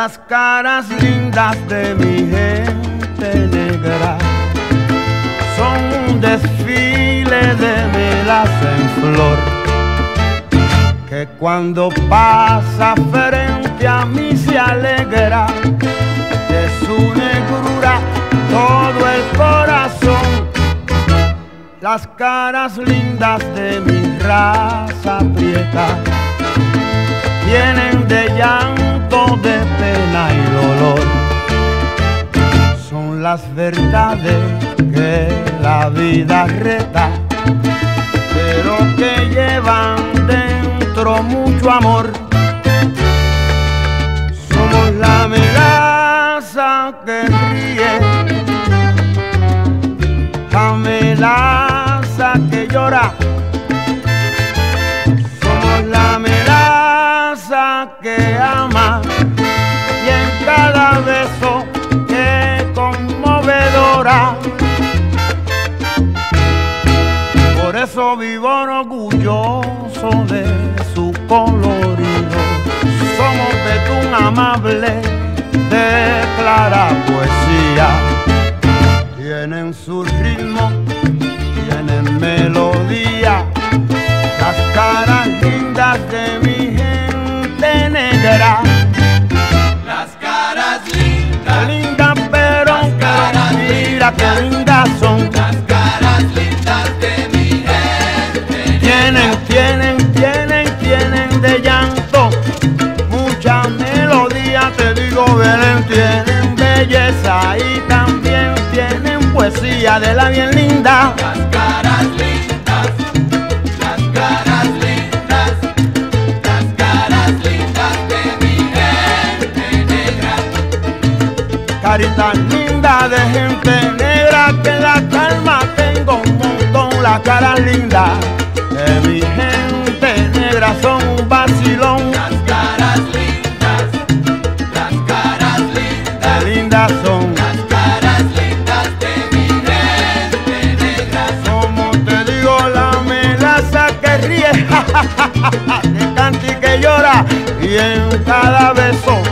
las caras lindas de mi gente negra. Son un desfile de melaza en flor que cuando pasa frente a mí se alegra. De su negrura todo el corazón. Las caras lindas de mi raza prieta tienen de llanto, de pena y dolor. Son las verdades que la vida reta, pero que llevan dentro mucho amor. Somos la melaza que ríe, la melaza que llora que ama eso vivo orgulloso de de la bien linda. Las caras lindas, las caras lindas, las caras lindas de mi gente negra. Carita linda de gente negra que la calma tengo un montón las caras lindas de mi gente llora y en cada beso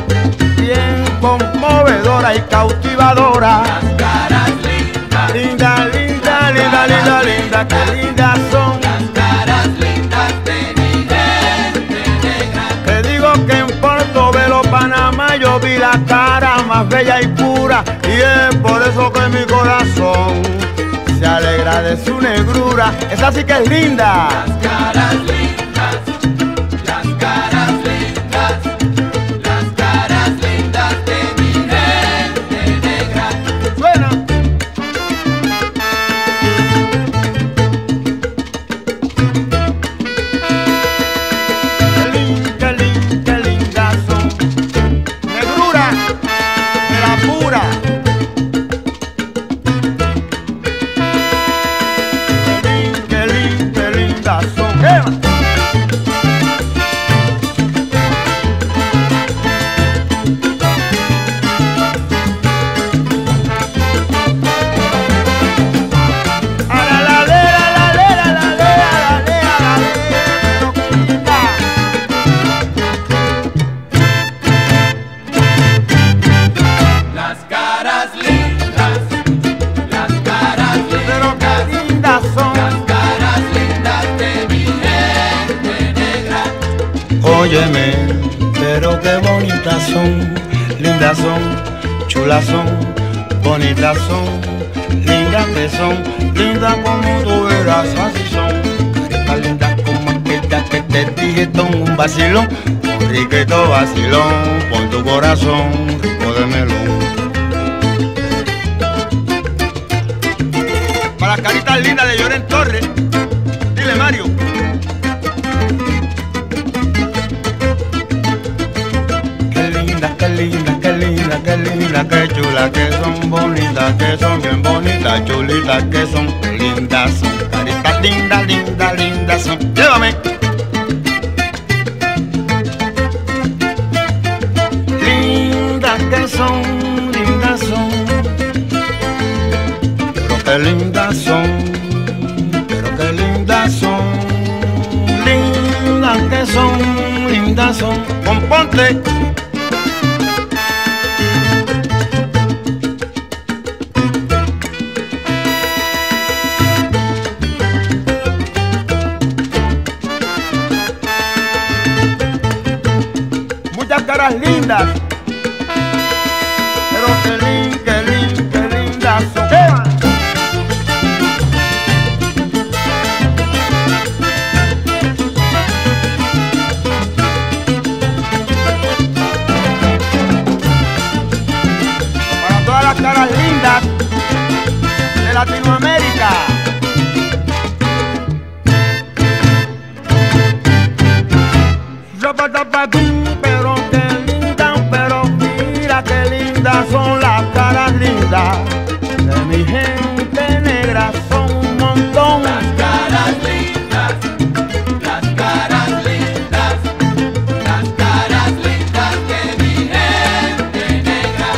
bien conmovedora y cautivadora Las caras lindas, linda linda linda linda linda que lindas son las caras lindas de mi gente negra. Te digo que en Portobelo, Panamá, yo vi la cara más bella y pura. Y es por eso que mi corazón se alegra de su negrura. Esa sí que es linda. Las caras lindas, Óyeme, pero qué bonitas son, lindas son, chulas son, bonitas son, lindas que son, lindas como tú verás, así son. Caritas lindas como aquella que te dije, son un vacilón, un riquito vacilón, por tu corazón, rico de melón. Para las caritas lindas de Lloren Torres, dile Mario. Qué linda, qué linda, qué chula, que son bonitas, que son bien bonitas, chulitas, que son lindas, son caritas lindas, lindas, lindas son. Llévame. Lindas que son, lindas son, pero qué lindas son, pero qué lindas son, lindas que son, lindas son. Componte. Caras lindas. Pero qué lindas, qué lindas, qué lindas son. Para todas las caras lindas de Latinoamérica. Pero mira qué lindas son las caras lindas de mi gente negra, son un montón. Las caras lindas, las caras lindas, las caras lindas de mi gente negra.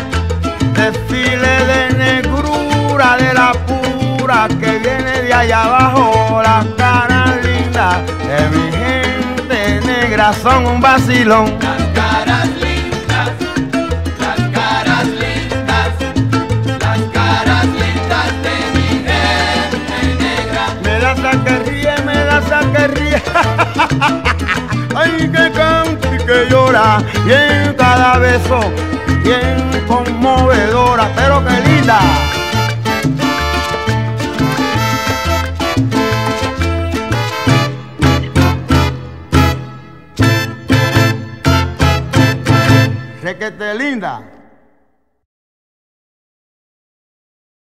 Desfile de negrura de la pura que viene de allá abajo, las caras lindas de mi gente negra son un vacilón. Las caras lindas, las caras lindas, las caras lindas de mi gente negra. Me da sa que ríe, me da sa que ríe. Ay, que canta y que llora. Y en cada beso, bien conmovedora, pero que linda. Requete linda.